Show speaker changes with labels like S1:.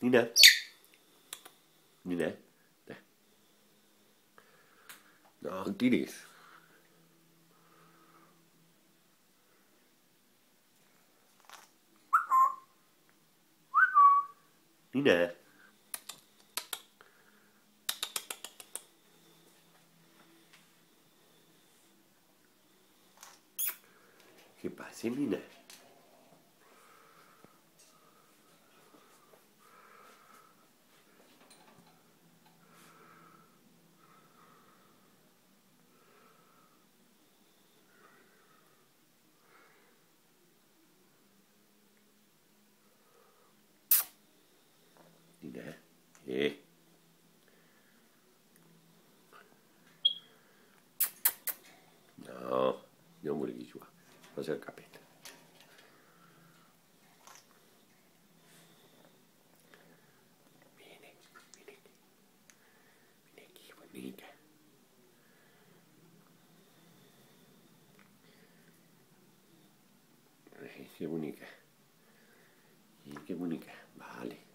S1: Nina. Nina. Da. Na, die nicht. Nina. Que Nina. Nina. Eh. No, non volevi giocare. Cosa ho capito? Vieni, vieni qui. Vieni qui, bonica. Eh, che bonica. Eh, Che bonica. Vale.